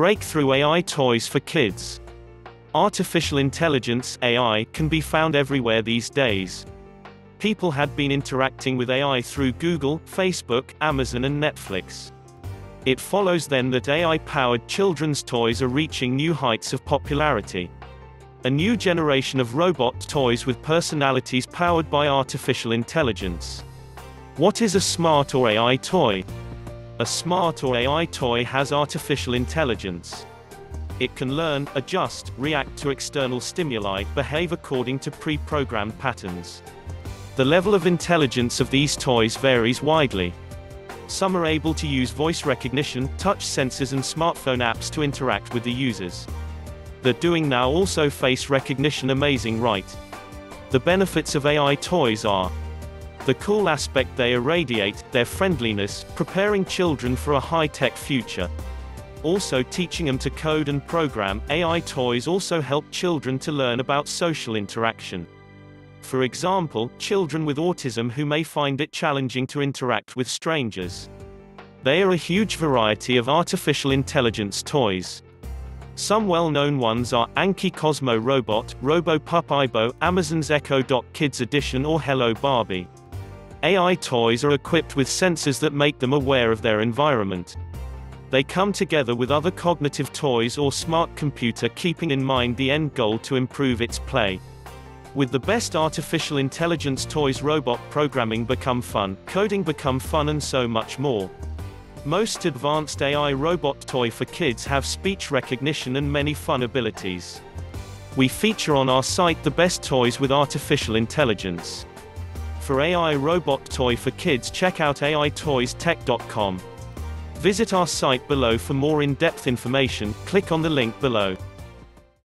Breakthrough AI toys for kids. Artificial intelligence AI can be found everywhere these days. People had been interacting with AI through Google, Facebook, Amazon and Netflix. It follows then that AI-powered children's toys are reaching new heights of popularity. A new generation of robot toys with personalities powered by artificial intelligence. What is a smart or AI toy? A smart or AI toy has artificial intelligence. It can learn, adjust, react to external stimuli, behave according to pre-programmed patterns. The level of intelligence of these toys varies widely. Some are able to use voice recognition, touch sensors and smartphone apps to interact with the users. The doing now also face recognition amazing right. The benefits of AI toys are the cool aspect they irradiate, their friendliness, preparing children for a high-tech future. Also teaching them to code and program, AI toys also help children to learn about social interaction. For example, children with autism who may find it challenging to interact with strangers. They are a huge variety of artificial intelligence toys. Some well-known ones are Anki Cozmo Robot, Robo Pup Aibo, Amazon's Echo Dot Kids Edition or Hello Barbie. AI toys are equipped with sensors that make them aware of their environment. They come together with other cognitive toys or smart computer keeping in mind the end goal to improve its play. With the best artificial intelligence toys robot programming become fun, coding become fun and so much more. Most advanced AI robot toy for kids have speech recognition and many fun abilities. We feature on our site the best toys with artificial intelligence. For AI robot toy for kids check out aitoystech.com. Visit our site below for more in-depth information, click on the link below.